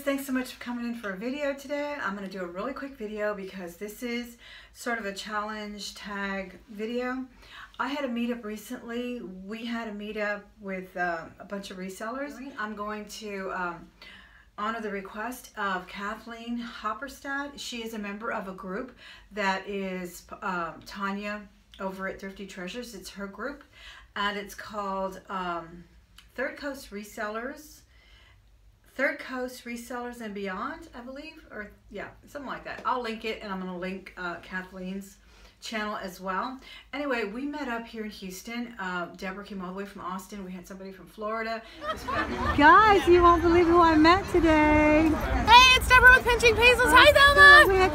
thanks so much for coming in for a video today. I'm going to do a really quick video because this is sort of a challenge tag video. I had a meetup recently. We had a meetup with uh, a bunch of resellers. I'm going to um, honor the request of Kathleen Hopperstad. She is a member of a group that is um, Tonya over at Thrifty Treasures. It's her group and it's called um, Third Coast Resellers Third Coast Resellers and Beyond, I believe, or yeah, something like that. I'll link it and I'm going to link uh, Kathleen's channel as well. Anyway, we met up here in Houston. Uh, Deborah came all the way from Austin. We had somebody from Florida. Guys, you won't believe who I met today. Hey, it's Deborah with Pinching Pesos. Hi, Thelma.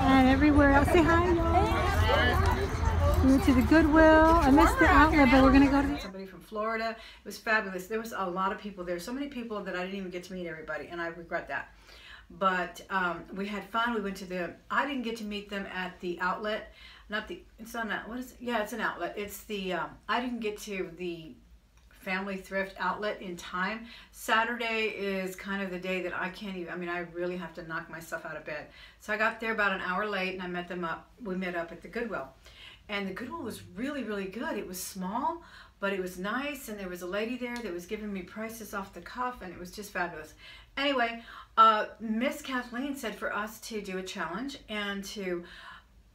And everywhere else. Say hi, We went to the Goodwill. I missed the outlet, but we're going to go to the Somebody from Florida. It was fabulous. There was a lot of people there. So many people that I didn't even get to meet everybody, and I regret that. But um, we had fun. We went to the. I didn't get to meet them at the outlet. Not the. It's on that. What is? It? Yeah, it's an outlet. It's the. Um, I didn't get to the family thrift outlet in time. Saturday is kind of the day that I can't even, I mean, I really have to knock myself out of bed. So I got there about an hour late and I met them up, we met up at the Goodwill. And the Goodwill was really, really good. It was small, but it was nice and there was a lady there that was giving me prices off the cuff and it was just fabulous. Anyway, uh, Miss Kathleen said for us to do a challenge and to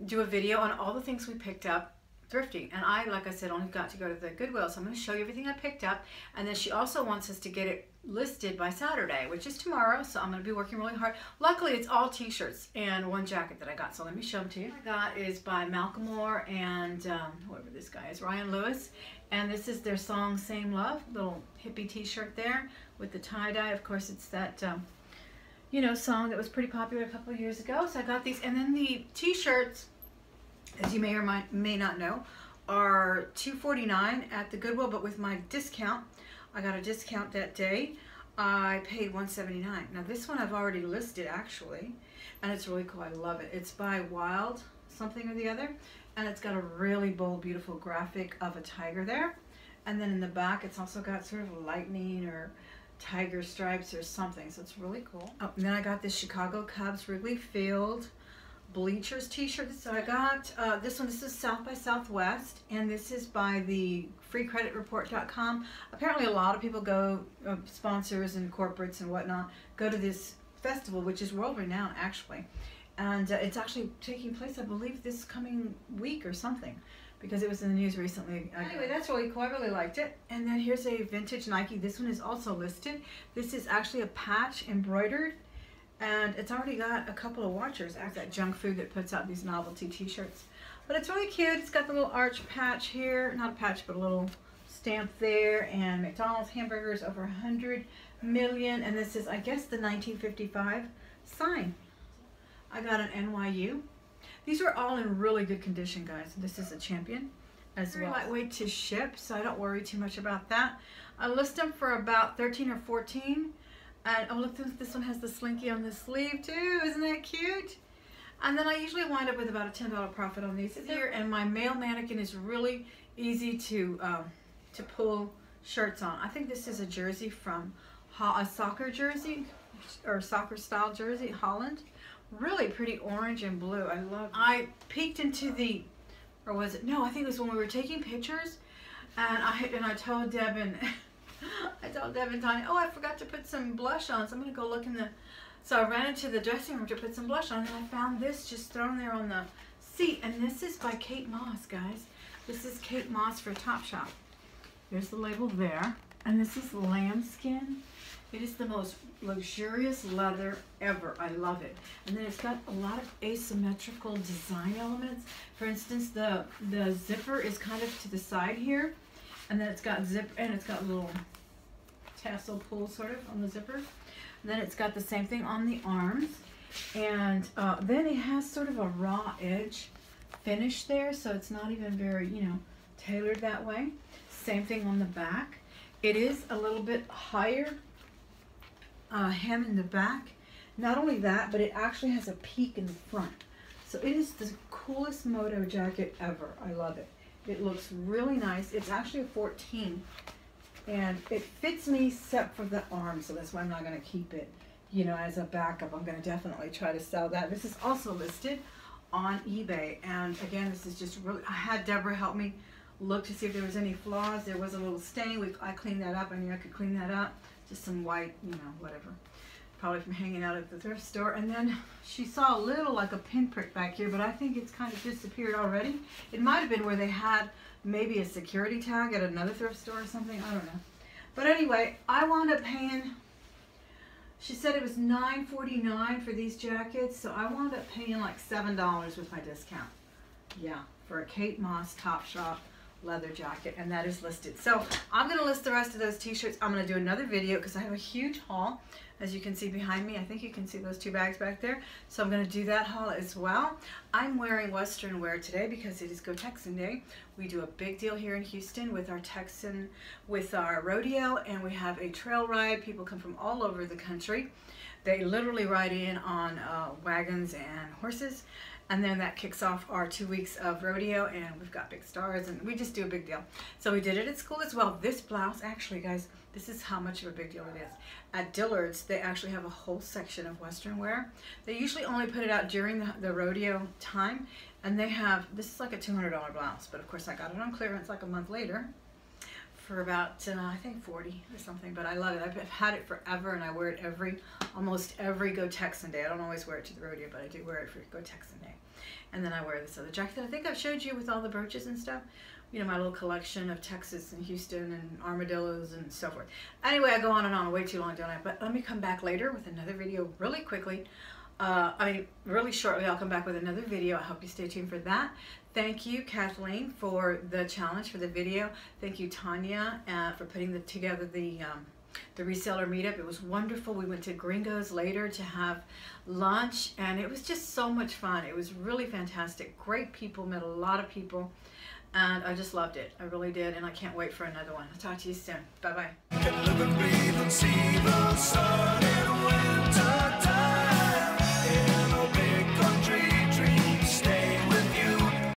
do a video on all the things we picked up thrifting. And I like I said only got to go to the Goodwill so I'm going to show you everything I picked up. And then she also wants us to get it listed by Saturday which is tomorrow so I'm going to be working really hard. Luckily it's all t-shirts and one jacket that I got so let me show them to you. I got is by Macklemore and um, whoever this guy is Ryan Lewis. And this is their song Same Love little hippie t-shirt there with the tie-dye. Of course it's that um, you know song that was pretty popular a couple years ago. So I got these and then the t-shirts as you may or might, may not know, are 249 at the Goodwill, but with my discount, I got a discount that day. I paid 179. Now this one I've already listed actually, and it's really cool. I love it. It's by Wild something or the other, and it's got a really bold, beautiful graphic of a tiger there. And then in the back, it's also got sort of lightning or tiger stripes or something, so it's really cool. Oh, and then I got this Chicago Cubs Wrigley Field bleachers t-shirt so I got uh, this one this is South by Southwest and this is by the freecreditreport.com apparently a lot of people go uh, sponsors and corporates and whatnot go to this festival which is world renowned actually and uh, it's actually taking place I believe this coming week or something because it was in the news recently. Anyway, that's really cool. I really liked it. And then here's a vintage Nike. This one is also listed. This is actually a patch embroidered and it's already got a couple of watchers at that junk food that puts out these novelty t-shirts. But it's really cute. It's got the little arch patch here. Not a patch but a little stamp there. And McDonald's hamburgers over 100 million. And this is I guess the 1955 sign. I got an NYU these are all in really good condition guys. This is a champion as well. Very well. lightweight to ship so I don't worry too much about that. I list them for about 13 or 14 and oh look, this one has the slinky on the sleeve too. Isn't that cute? And then I usually wind up with about a $10 profit on these here. And my male mannequin is really easy to um, to pull shirts on. I think this is a jersey from a soccer jersey or soccer style jersey, Holland. Really pretty orange and blue. I love. I peeked into the, or was it? No, I think it was when we were taking pictures, and I and I told Devin. I told Devin Tonya, oh, I forgot to put some blush on, so I'm going to go look in the... So I ran into the dressing room to put some blush on, and I found this just thrown there on the seat. And this is by Kate Moss, guys. This is Kate Moss for Topshop. There's the label there. And this is lambskin. It is the most luxurious leather ever. I love it. And then it's got a lot of asymmetrical design elements. For instance, the, the zipper is kind of to the side here. And then it's got zip, and it's got little tassel pull sort of on the zipper. And then it's got the same thing on the arms. And uh, then it has sort of a raw edge finish there, so it's not even very, you know, tailored that way. Same thing on the back. It is a little bit higher uh, hem in the back. Not only that, but it actually has a peak in the front. So it is the coolest moto jacket ever. I love it. It looks really nice. It's actually a 14 and it fits me except for the arm, so that's why I'm not going to keep it you know, as a backup. I'm going to definitely try to sell that. This is also listed on eBay. And again, this is just really, I had Deborah help me look to see if there was any flaws. There was a little stain. We, I cleaned that up. I knew I could clean that up. Just some white, you know, whatever. Probably from hanging out at the thrift store. And then she saw a little like a pinprick back here, but I think it's kind of disappeared already. It might have been where they had maybe a security tag at another thrift store or something. I don't know. But anyway, I wound up paying she said it was $9.49 for these jackets, so I wound up paying like $7 with my discount. Yeah, for a Kate Moss Topshop leather jacket, and that is listed. So I'm going to list the rest of those t-shirts. I'm going to do another video because I have a huge haul. As you can see behind me, I think you can see those two bags back there. So I'm going to do that haul as well. I'm wearing Western wear today because it is Go Texan Day. We do a big deal here in Houston with our Texan, with our rodeo, and we have a trail ride. People come from all over the country. They literally ride in on uh, wagons and horses and then that kicks off our two weeks of rodeo and we've got big stars and we just do a big deal. So we did it at school as well. This blouse, actually guys, this is how much of a big deal it is. At Dillard's, they actually have a whole section of Western wear. They usually only put it out during the, the rodeo time and they have, this is like a $200 blouse, but of course I got it on clearance like a month later for about uh, I think 40 or something but I love it. I've had it forever and I wear it every almost every go Texan day. I don't always wear it to the rodeo but I do wear it for go Texan day. And then I wear this other jacket I think I've showed you with all the brooches and stuff. You know my little collection of Texas and Houston and armadillos and so forth. Anyway I go on and on way too long don't I? But let me come back later with another video really quickly uh, I mean, really shortly I'll come back with another video. I hope you stay tuned for that. Thank you, Kathleen, for the challenge for the video. Thank you, Tonya, uh, for putting the, together the um, the reseller meetup. It was wonderful. We went to Gringos later to have lunch, and it was just so much fun. It was really fantastic. Great people, met a lot of people, and I just loved it. I really did, and I can't wait for another one. I'll talk to you soon. Bye-bye.